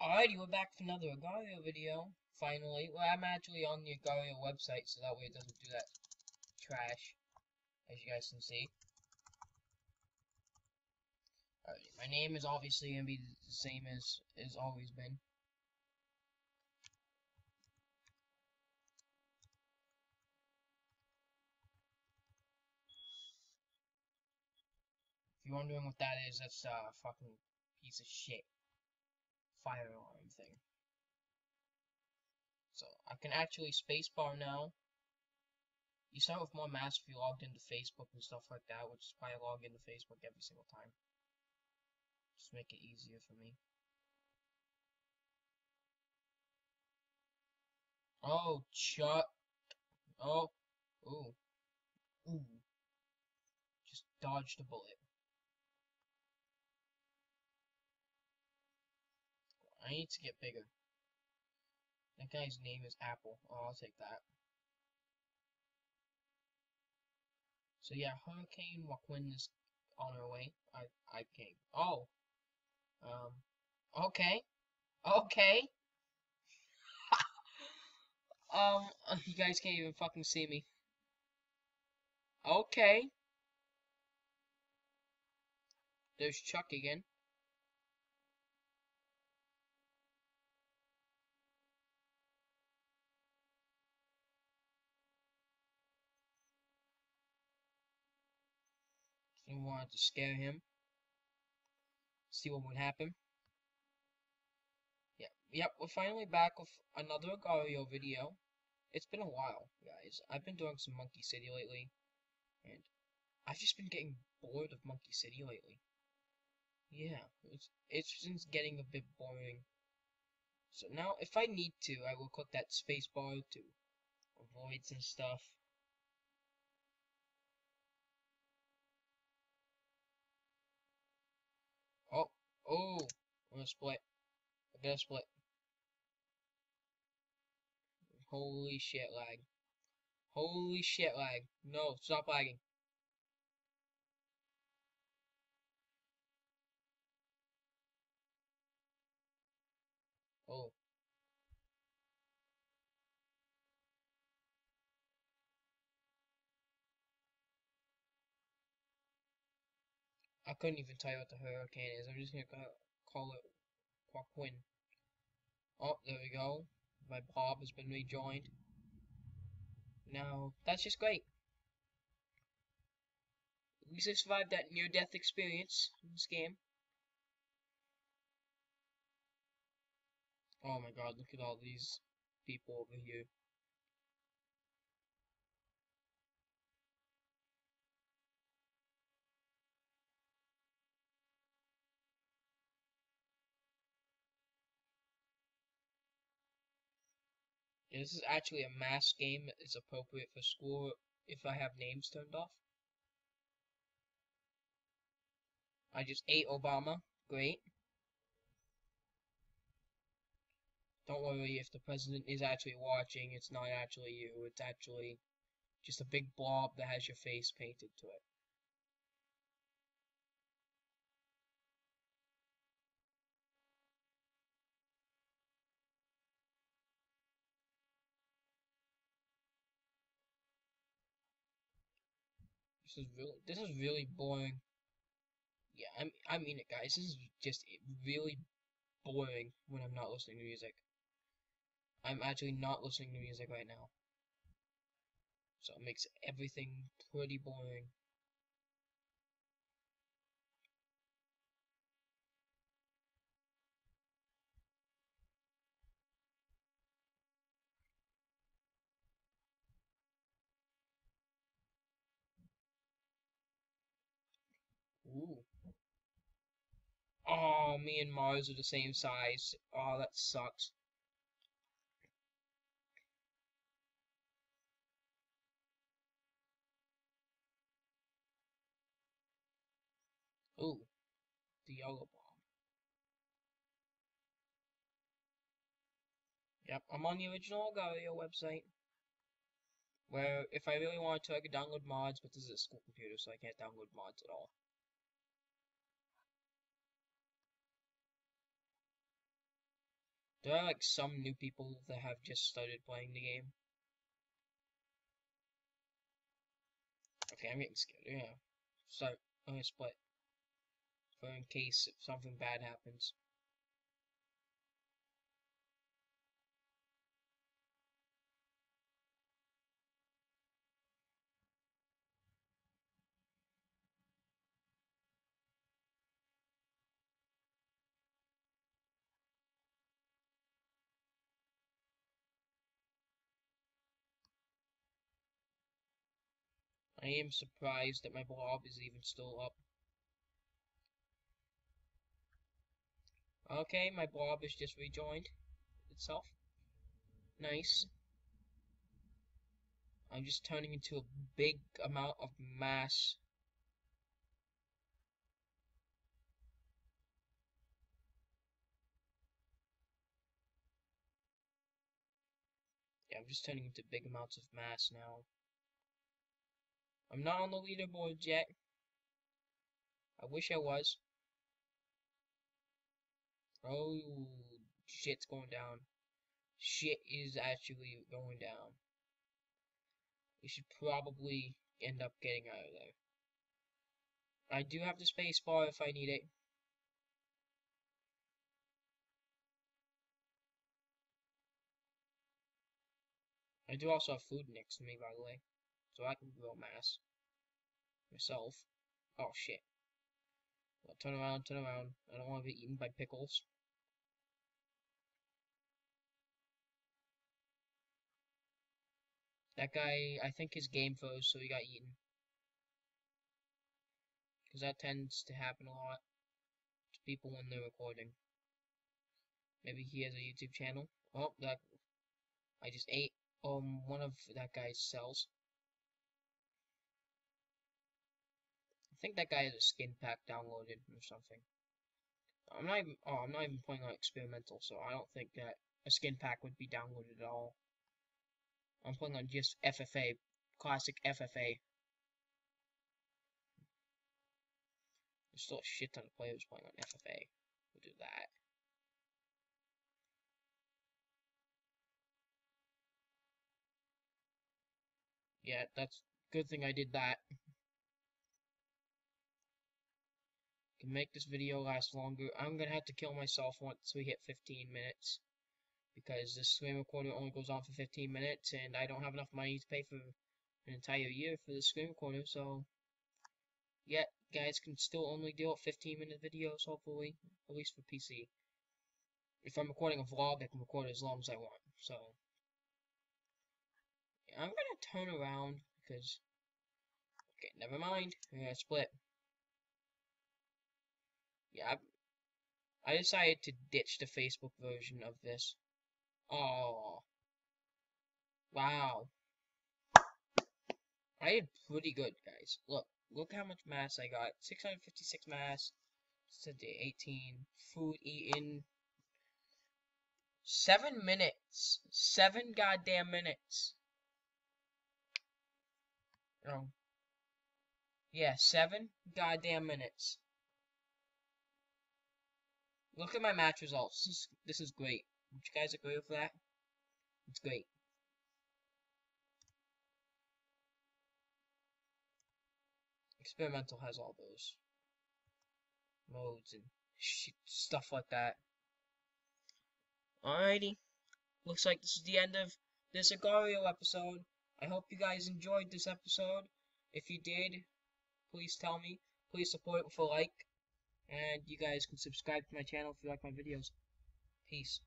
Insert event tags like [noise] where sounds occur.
Alrighty, we're back for another Agar.io video. Finally, well, I'm actually on the Agar.io website, so that way it doesn't do that trash, as you guys can see. Alright, my name is obviously gonna be the same as as always been. If you're wondering what that is, that's a uh, fucking piece of shit fire alarm thing. So I can actually spacebar now. You start with more mass if you logged into Facebook and stuff like that, which is why I log into Facebook every single time. Just make it easier for me. Oh, shut. Oh. Ooh. Ooh. Just dodged a bullet. I need to get bigger. That guy's name is Apple. Oh, I'll take that. So yeah, Hurricane Joaquin is on her way. I I came. Oh. Um. Okay. Okay. [laughs] um. [laughs] You guys can't even fucking see me. Okay. There's Chuck again. We wanted to scare him. See what would happen. Yep, yep, we're finally back with another Agar.io video. It's been a while, guys. I've been doing some Monkey City lately. And I've just been getting bored of Monkey City lately. Yeah, it's, it's just getting a bit boring. So now, if I need to, I will click that spacebar to avoid some stuff. Oh, I'm gonna split. I'm gonna split. Holy shit lag. Holy shit lag. No, stop lagging. Oh. I couldn't even tell you what the hurricane is. I'm just gonna call it Joaquin. Oh, there we go. My Bob has been rejoined. Now, that's just great. I survived that near-death experience in this game. Oh my god, look at all these people over here. This is actually a mass game that is appropriate for school if I have names turned off. I just ate Obama. Great. Don't worry if the president is actually watching, it's not actually you. It's actually just a big blob that has your face painted to it. This is really this is really boring. Yeah, I I mean it, guys. This is just really boring when I'm not listening to music. I'm actually not listening to music right now. So it makes everything pretty boring. Ooh. Oh, me and Mars are the same size. Oh, that sucks. Ooh, the yellow bomb. Yep, I'm on the original Agar.io website. Where, if I really wanted to, I could download mods, but this is a school computer, so I can't download mods at all. There are like some new people that have just started playing the game. Okay, I'm getting scared. Yeah. Start. I'm gonna split. For in case if something bad happens. I am surprised that my blob is even still up. Okay, my blob is just rejoined itself. Nice. I'm just turning into a big amount of mass. Yeah, I'm just turning into big amounts of mass now. I'm not on the leaderboard yet. I wish I was. Oh, shit's going down. Shit is actually going down. We should probably end up getting out of there. I do have the space bar if I need it. I do also have food next to me, by the way so I can grow mass myself. Oh shit. Well, turn around, turn around. I don't want to be eaten by pickles. That guy, I think his game froze, so he got eaten. Because that tends to happen a lot to people when they're recording. Maybe he has a YouTube channel. Oh, that I just ate um one of that guy's cells. Think that guy has a skin pack downloaded or something. I'm not even, oh, I'm not even playing on experimental, so I don't think that a skin pack would be downloaded at all. I'm playing on just FFA, classic FFA. There's still a shit ton of players playing on FFA. We'll do that. Yeah, that's good thing I did that. Can make this video last longer. I'm gonna have to kill myself once we hit 15 minutes because this screen recorder only goes on for 15 minutes and I don't have enough money to pay for an entire year for the screen recorder so yeah guys can still only deal with 15 minute videos hopefully at least for PC if I'm recording a vlog I can record as long as I want so I'm gonna turn around because okay never mind we're gonna split yeah, I decided to ditch the Facebook version of this. Oh. Wow. I did pretty good, guys. Look, look how much mass I got. 656 mass. Today, 18. Food eaten. Seven minutes. Seven goddamn minutes. Oh. Yeah, seven goddamn minutes. Look at my match results. This is this is great. Would you guys agree with that? It's great. Experimental has all those modes and shit, stuff like that. Alrighty. Looks like this is the end of this Agar.io episode. I hope you guys enjoyed this episode. If you did, please tell me. Please support it with a like. And you guys can subscribe to my channel if you like my videos. Peace.